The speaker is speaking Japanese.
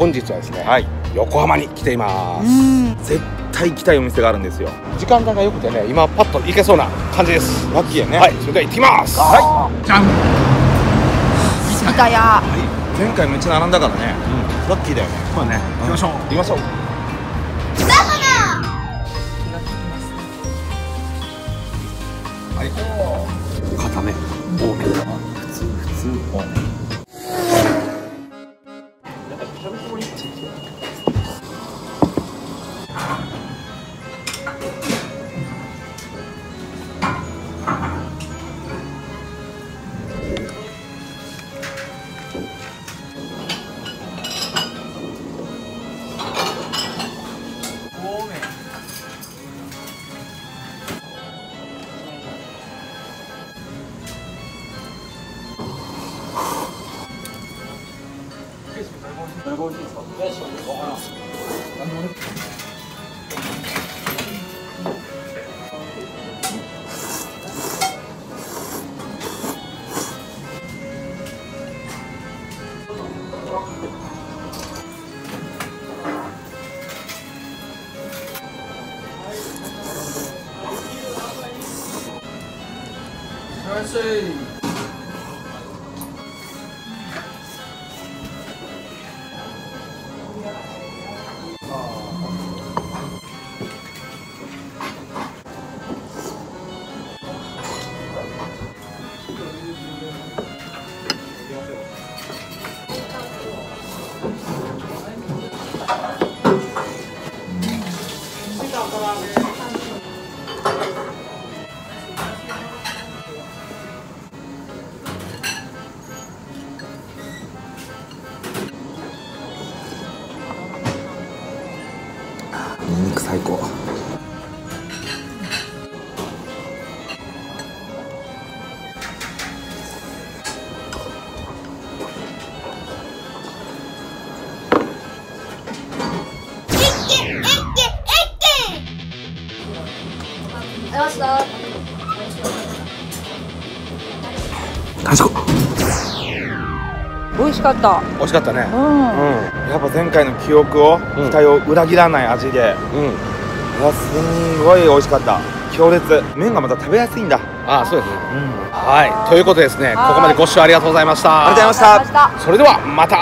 本日はですね、はい。横浜に来ています。うん。絶対行きたいお店があるんですよ。時間帯が良くてね今パッと行けそうな感じです。ラッキーやね。はい。それでは行ってきます。はじゃん。いたや。い。前回めっちゃ並んだからね、ラッキーだよね。そうだね。行きましょう。行きましょう。固め。多め普通普通 Let's see. ニンニク最高。賢い美味しかった。美味しかったね。ううん。んやっぱ前回の記憶を、期待を裏切らない味で。うん。いやすんごい美味しかった。強烈。麺がまた食べやすいんだ。ああそうですね。うん。はい。ということでですねここまでご視聴ありがとうございました。ありがとうございました。ありがとうございました。それではまた